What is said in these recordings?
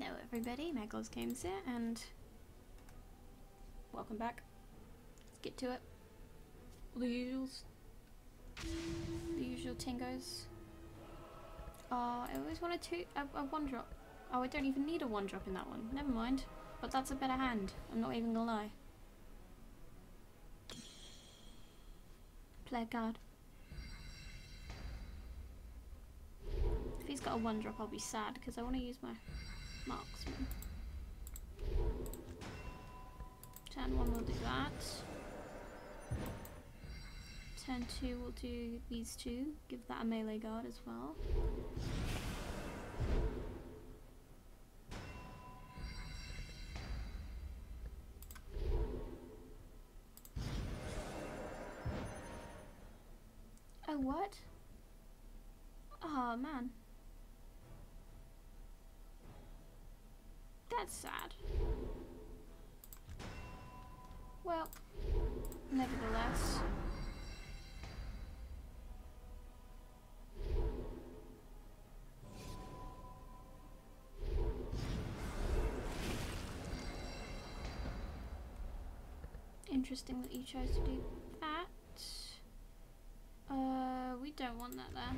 Hello everybody, Meg Loves Games here, and welcome back. Let's get to it. The usuals. The usual tingos. Oh, I always wanted to a, a one drop. Oh, I don't even need a one drop in that one. Never mind. But that's a better hand. I'm not even gonna lie. Play a card. If he's got a one drop, I'll be sad because I want to use my marksman. Turn one will do that. Turn two will do these two. Give that a melee guard as well. Oh, what? Oh, man. That's sad. Well, nevertheless. Interesting that you chose to do that. Uh, we don't want that there.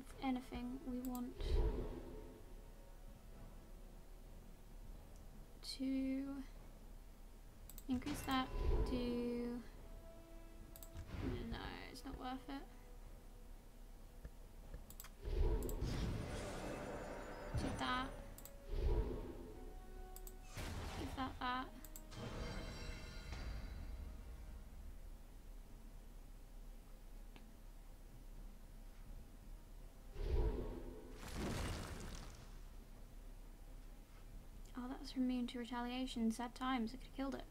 If anything, we want to increase that to no it's not worth it. Do that was immune to retaliation. Sad times. I could have killed it.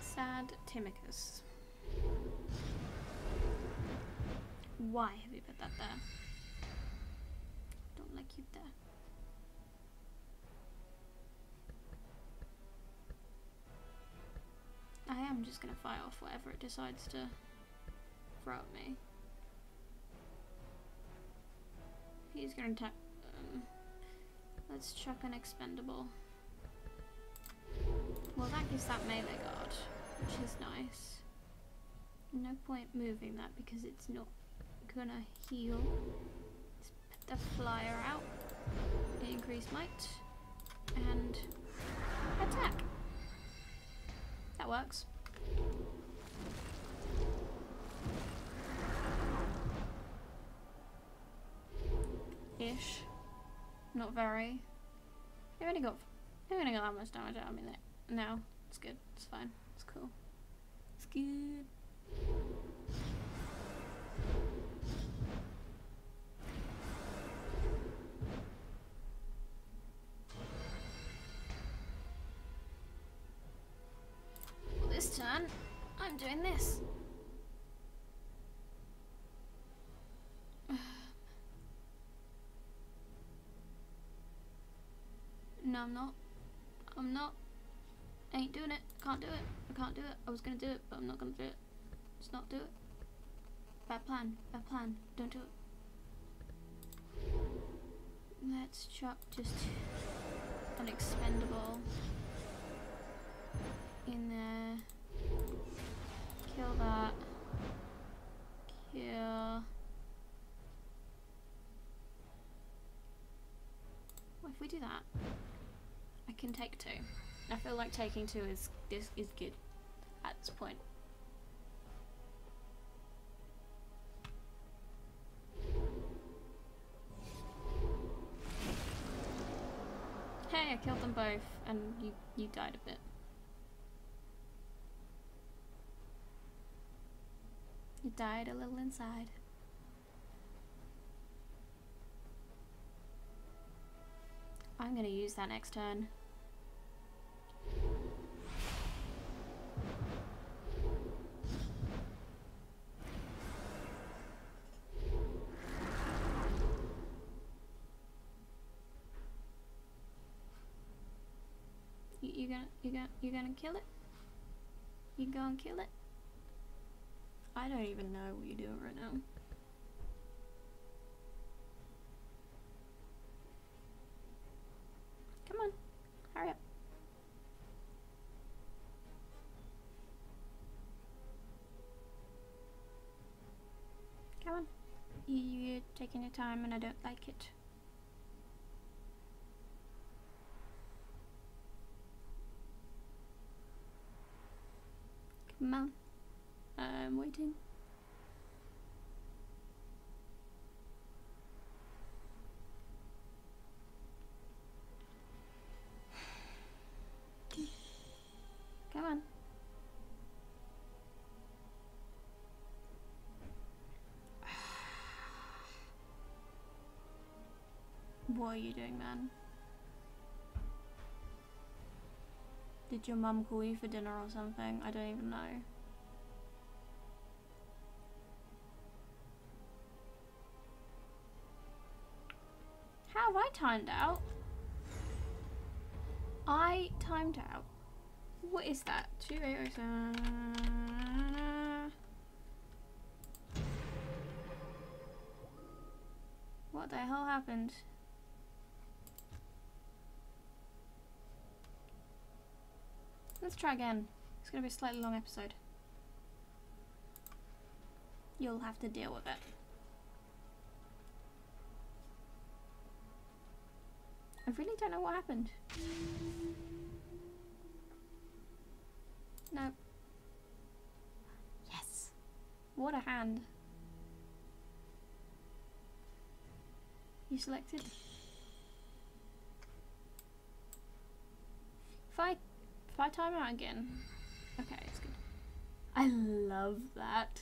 Sad Timicus. Why have you put that there? Don't like you there. I am just gonna fight off whatever it decides to throw at me. He's gonna attack um, let's chuck an expendable. Well, that gives that melee guard, which is nice. No point moving that because it's not gonna heal. Let's put the flyer out. Increase might. And attack. That works. Ish. Not very. I've only got I've only got that much damage out of me now. It's good. It's fine. It's cool. It's good. Well, this turn, I'm doing this. I'm not. I'm not. I ain't doing it. Can't do it. I can't do it. I was gonna do it, but I'm not gonna do it. Just not do it. Bad plan. Bad plan. Don't do it. Let's chuck just an expendable in there. Kill that. Kill. What if we do that? I can take two. I feel like taking two is this is good at this point. Hey, I killed them both and you, you died a bit. You died a little inside. I'm gonna use that next turn. gonna you gonna you gonna kill it? You gonna kill it? I don't even know what you're doing right now. Come on, hurry up. Come on. You're taking your time and I don't like it. Come. I'm waiting. Come on. What are you doing, man? Did your mum call you for dinner or something? I don't even know. How have I timed out? I timed out. What is that? Two eight oh seven. What the hell happened? Let's try again. It's going to be a slightly long episode. You'll have to deal with it. I really don't know what happened. No. Yes. What a hand. You selected? If if I time out again. Okay, it's good. I love that.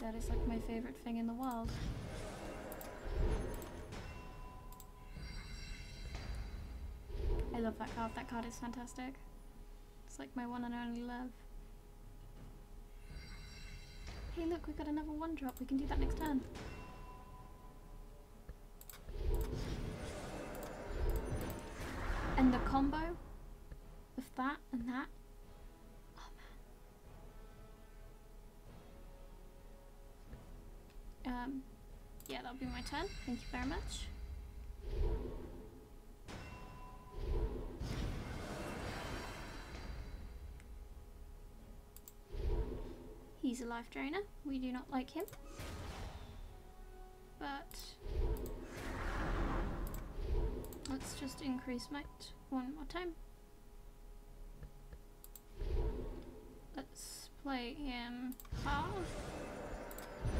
That is like my favorite thing in the world. I love that card. That card is fantastic. It's like my one and only love. Hey look, we've got another one drop. We can do that next turn. And the combo of that and that. Oh man. Um, yeah, that'll be my turn. Thank you very much. He's a life drainer. We do not like him. Let's just increase might one more time. Let's play him half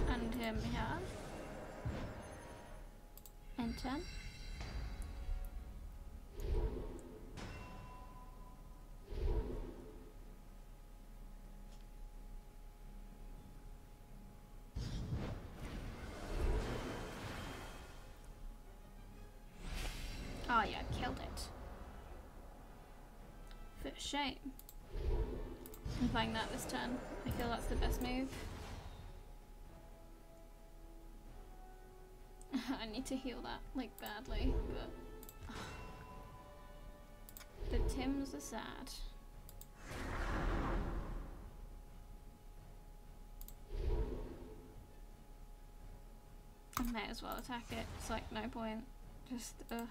and him here. Enter. Killed it. For shame. I'm playing that this turn. I feel that's the best move. I need to heal that, like, badly, but... The Tims are sad. I may as well attack it. It's like no point. Just, ugh.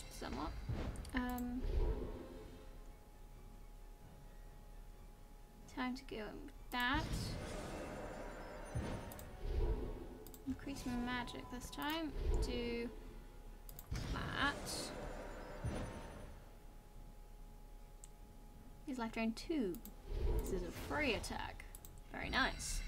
Thrashed somewhat. Um, time to go in with that. Increase my magic this time. Do that. He's life drain two. This is a free attack. Very nice.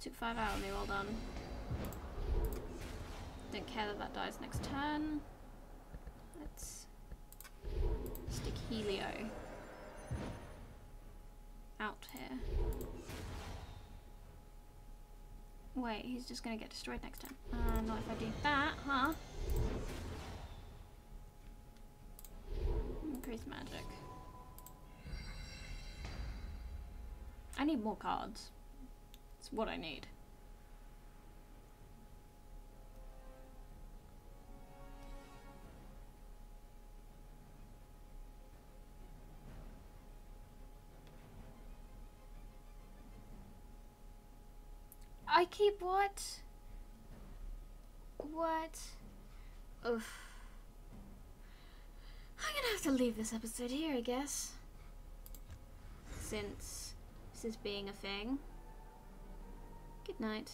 Took five out of me, well done. Don't care that that dies next turn. Let's stick Helio out here. Wait, he's just gonna get destroyed next turn. Uh, not if I do that, huh? Increase magic. I need more cards. What I need. I keep what? What? Oof. I'm gonna have to leave this episode here, I guess. Since this is being a thing. Good night.